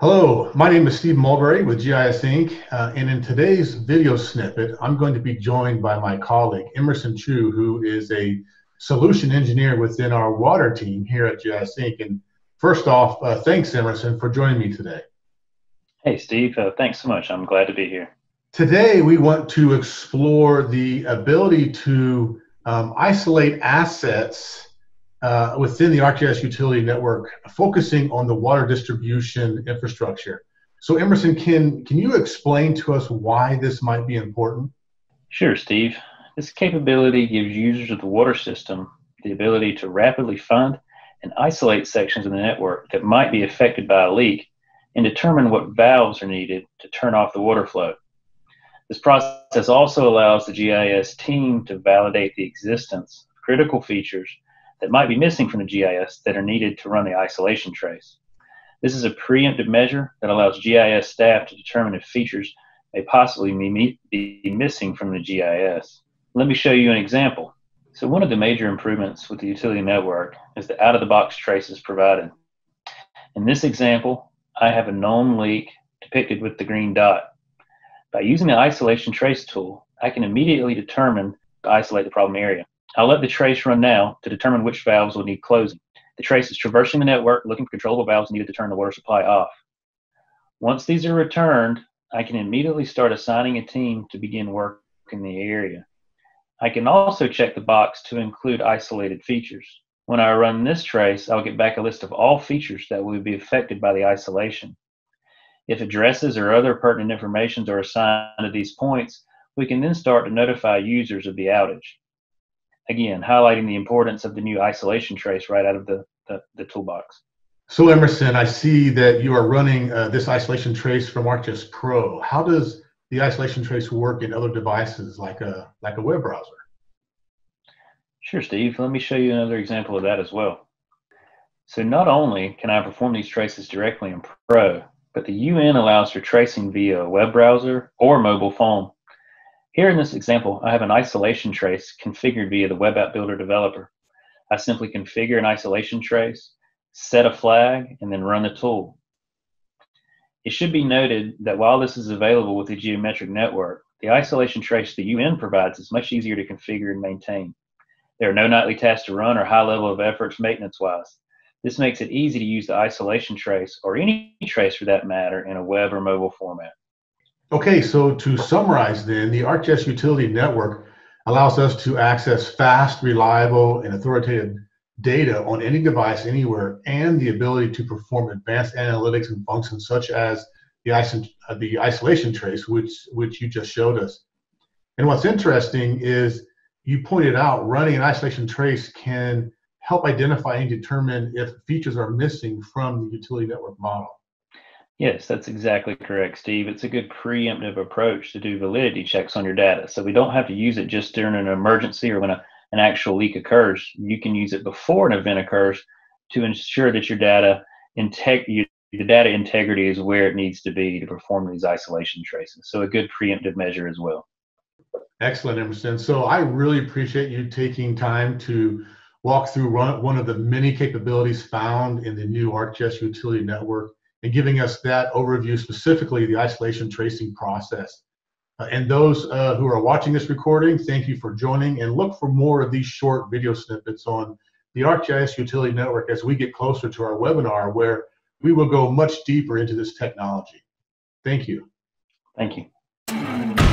Hello, my name is Steve Mulberry with GISinc. Uh, and in today's video snippet, I'm going to be joined by my colleague, Emerson Chew, who is a solution engineer within our water team here at GISinc. And first off, uh, thanks, Emerson, for joining me today. Hey, Steve. Uh, thanks so much. I'm glad to be here. Today, we want to explore the ability to um, isolate assets uh, within the ArcGIS utility network, focusing on the water distribution infrastructure. So, Emerson, can, can you explain to us why this might be important? Sure, Steve. This capability gives users of the water system the ability to rapidly find and isolate sections of the network that might be affected by a leak and determine what valves are needed to turn off the water flow. This process also allows the GIS team to validate the existence of critical features that might be missing from the GIS that are needed to run the isolation trace. This is a preemptive measure that allows GIS staff to determine if features may possibly be missing from the GIS. Let me show you an example. So one of the major improvements with the utility network is the out-of-the-box traces provided. In this example, I have a known leak depicted with the green dot. By using the isolation trace tool, I can immediately determine to isolate the problem area. I'll let the trace run now to determine which valves will need closing. The trace is traversing the network looking for controllable valves needed to turn the water supply off. Once these are returned, I can immediately start assigning a team to begin work in the area. I can also check the box to include isolated features. When I run this trace, I'll get back a list of all features that will be affected by the isolation. If addresses or other pertinent information are assigned to these points, we can then start to notify users of the outage again, highlighting the importance of the new isolation trace right out of the, the, the toolbox. So Emerson, I see that you are running uh, this isolation trace from ArcGIS Pro. How does the isolation trace work in other devices like a, like a web browser? Sure, Steve. Let me show you another example of that as well. So not only can I perform these traces directly in Pro, but the UN allows for tracing via a web browser or mobile phone. Here in this example, I have an isolation trace configured via the Web App Builder developer. I simply configure an isolation trace, set a flag, and then run the tool. It should be noted that while this is available with the geometric network, the isolation trace the UN provides is much easier to configure and maintain. There are no nightly tasks to run or high level of efforts maintenance-wise. This makes it easy to use the isolation trace, or any trace for that matter, in a web or mobile format. Okay, so to summarize then, the ArcGIS utility network allows us to access fast, reliable, and authoritative data on any device anywhere and the ability to perform advanced analytics and functions such as the, iso- uh, the isolation trace, which, which you just showed us. And what's interesting is you pointed out running an isolation trace can help identify and determine if features are missing from the utility network model. Yes, that's exactly correct, Steve. It's a good preemptive approach to do validity checks on your data. So we don't have to use it just during an emergency or when a, an actual leak occurs. You can use it before an event occurs to ensure that your data integ- you, the data integrity is where it needs to be to perform these isolation traces. So a good preemptive measure as well. Excellent, Emerson. So I really appreciate you taking time to walk through one of the many capabilities found in the new ArcGIS Utility Network and giving us that overview specifically the isolation tracing process. Uh, and those uh, who are watching this recording, thank you for joining and look for more of these short video snippets on the ArcGIS Utility Network as we get closer to our webinar where we will go much deeper into this technology. Thank you. Thank you.